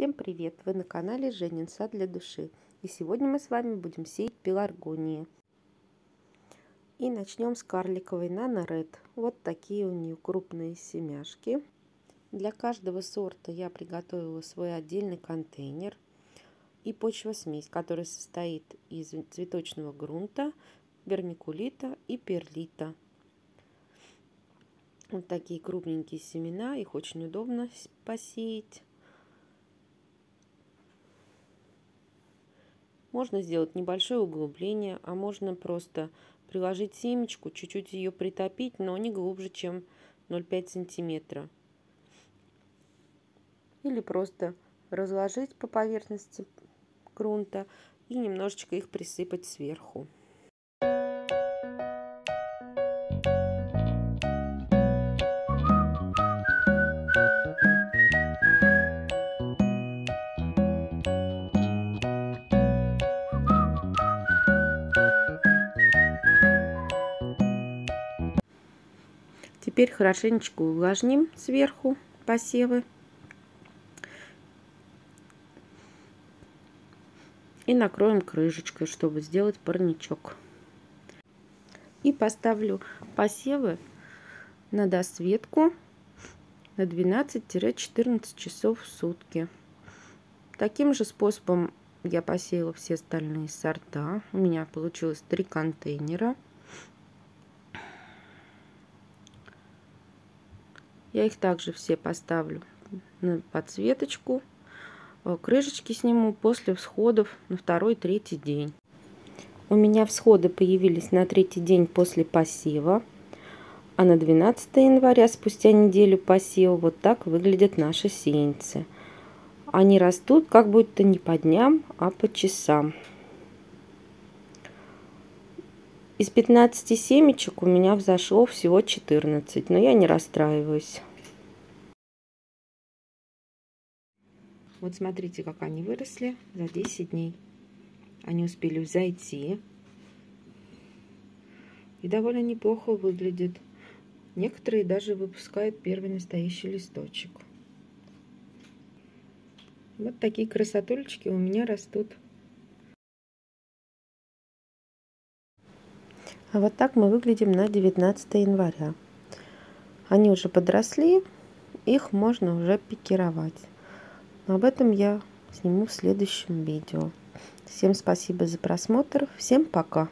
Всем привет! Вы на канале Женин сад для души. И сегодня мы с вами будем сеять пеларгонии. И начнем с карликовой Nano Red. Вот такие у нее крупные семяшки. Для каждого сорта я приготовила свой отдельный контейнер и почва-смесь, которая состоит из цветочного грунта, вермикулита и перлита. Вот такие крупненькие семена, их очень удобно посеять. Можно сделать небольшое углубление, а можно просто приложить семечку, чуть-чуть ее притопить, но не глубже, чем 0,5 сантиметра. Или просто разложить по поверхности грунта и немножечко их присыпать сверху. Теперь хорошенечко увлажним сверху посевы. И накроем крышечкой, чтобы сделать парничок. И поставлю посевы на досветку на 12-14 часов в сутки. Таким же способом я посеяла все остальные сорта. У меня получилось три контейнера. Я их также все поставлю на подсветочку. Э, крышечки сниму после всходов на второй-третий день. У меня всходы появились на третий день после посева. А на 12 января, спустя неделю посева, вот так выглядят наши сеянцы. Они растут как будто не по дням, а по часам. Из 15 семечек у меня взошло всего 14, но я не расстраиваюсь. Вот смотрите, как они выросли за 10 дней. Они успели взойти. И довольно неплохо выглядит. Некоторые даже выпускают первый настоящий листочек. Вот такие красотульчики у меня растут. А вот так мы выглядим на 19 января. Они уже подросли, их можно уже пикировать. Об этом я сниму в следующем видео. Всем спасибо за просмотр. Всем пока.